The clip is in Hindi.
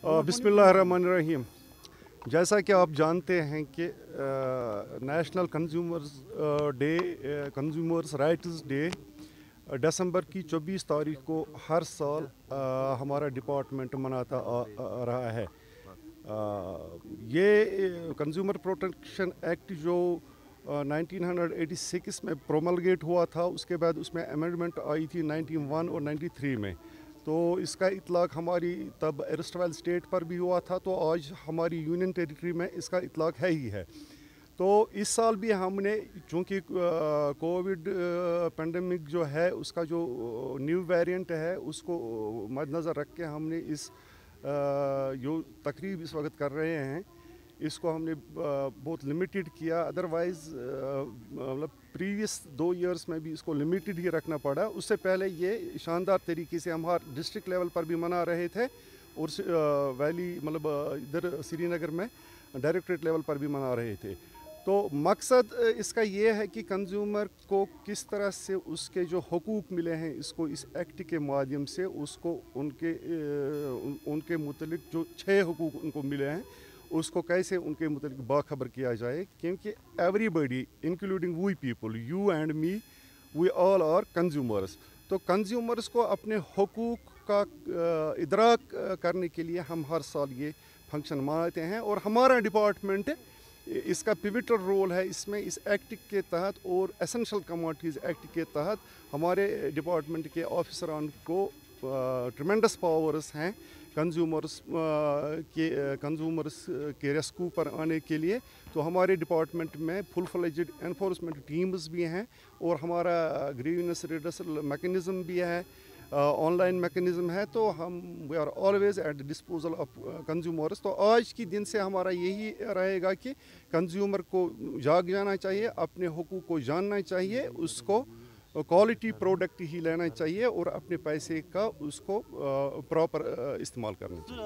बिस्मिल्लाहिर्रहमानिर्रहीम। जैसा कि आप जानते हैं कि national consumers day consumers rights day दिसंबर की 24 तारीख को हर साल आ, हमारा डिपार्टमेंट मनाता आ, आ रहा है। आ, ये कंज्यूमर प्रोटेक्शन एक्ट जो आ, 1986 में प्रोमलगेट हुआ था उसके बाद उसमें अमेंडमेंट आई थी 91 और 93 में। तो इसका इतलाक हमारी, तब एरस्टवाइल स्टेट पर भी हुआ था तो आज हमारी यूनियन टेरिटरी में इसका इतलाक है ही है। तो इस साल भी हमने, चूँकि कोविड पेंडेमिक जो है, उसका जो न्यू वेरिएंट है, उसको मद्दनज़र रख के हमने इस जो तकरीब इस वक्त कर रहे हैं। इसको हमने बहुत लिमिटेड किया। अदरवाइज़ मतलब प्रीवियस दो इयर्स में भी इसको लिमिटेड ही रखना पड़ा। उससे पहले ये शानदार तरीके से हम हर डिस्ट्रिक्ट लेवल पर भी मना रहे थे और वैली मतलब इधर श्रीनगर में डायरेक्टरेट लेवल पर भी मना रहे थे। तो मकसद इसका ये है कि कंज्यूमर को किस तरह से उसके जो हकूक़ मिले हैं, इसको इस एक्ट के माध्यम से उसको उनके उनके मुतलिक जो छः हकूक़ उनको मिले हैं उसको कैसे उनके मतलब बाखबर किया जाए, क्योंकि everybody including we people you and me we all are consumers तो कंज्यूमर्स को अपने हकूक़ का इदराक करने के लिए हम हर साल ये फ़ंक्शन मनाते हैं और हमारा डिपार्टमेंट इसका पिविटल रोल है इसमें इस एक्ट के तहत और एसेंशियल कमोडिटीज़ एक्ट के तहत हमारे डिपार्टमेंट के ऑफिसरान को ट्रमेंडस पावर्स हैं। कंज्यूमर्स के कंज्यूमर्स के रेस्क्यू पर आने के लिए तो हमारे डिपार्टमेंट में फुल फ्लेज इन्फोर्समेंट टीम्स भी हैं और हमारा ग्रीवनेस रिडसल मैकेनिज़्म भी है ऑनलाइन uh, मैकेनिज़्म है तो हम we are always at disposal of consumers तो आज की दिन से हमारा यही रहेगा कि कंज्यूमर को जाग जाना चाहिए अपने हकूक़ को जानना चाहिए उसको क्वालिटी प्रोडक्ट ही लेना चाहिए और अपने पैसे का उसको प्रॉपर इस्तेमाल करना चाहिए।